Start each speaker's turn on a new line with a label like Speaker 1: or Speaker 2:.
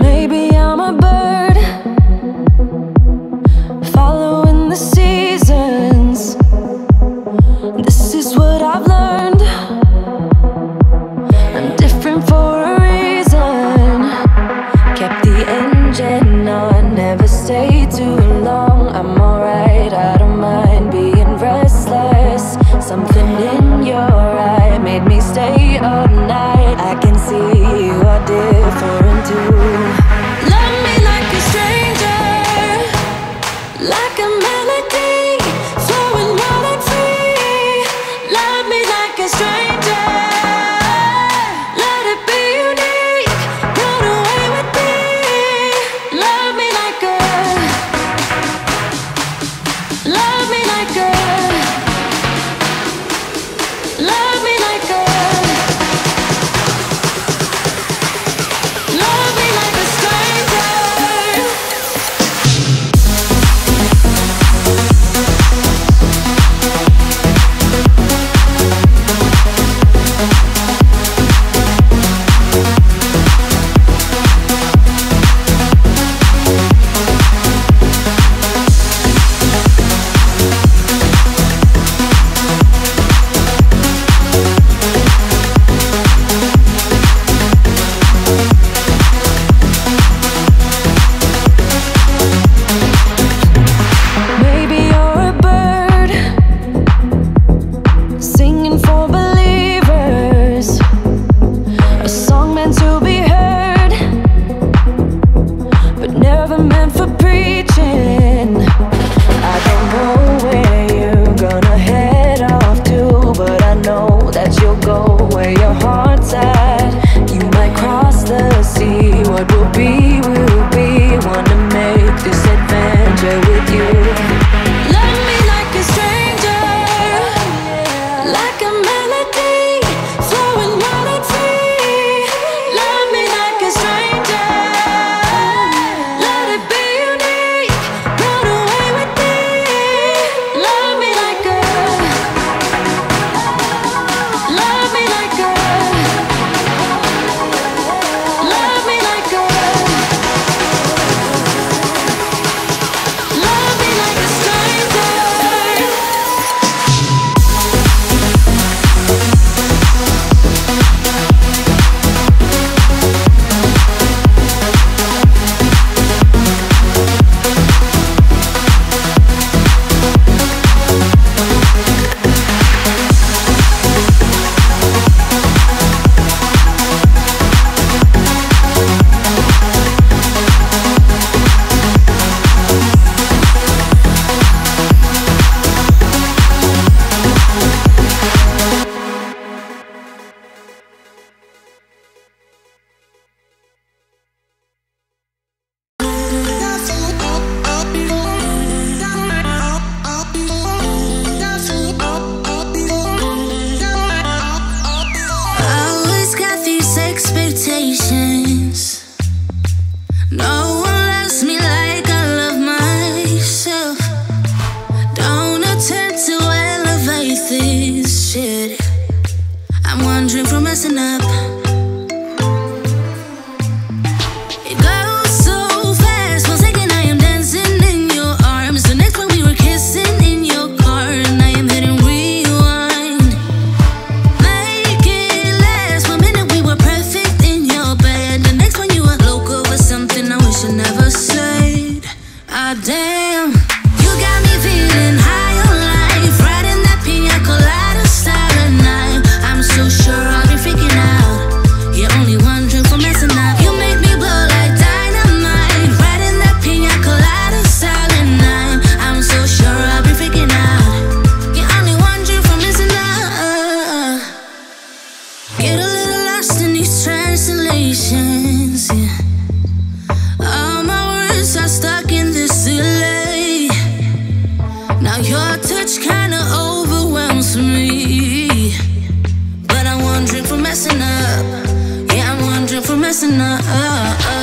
Speaker 1: Maybe I'm a bird Following the seasons. This is what I've learned. for believing. dream from messing up.
Speaker 2: messing up.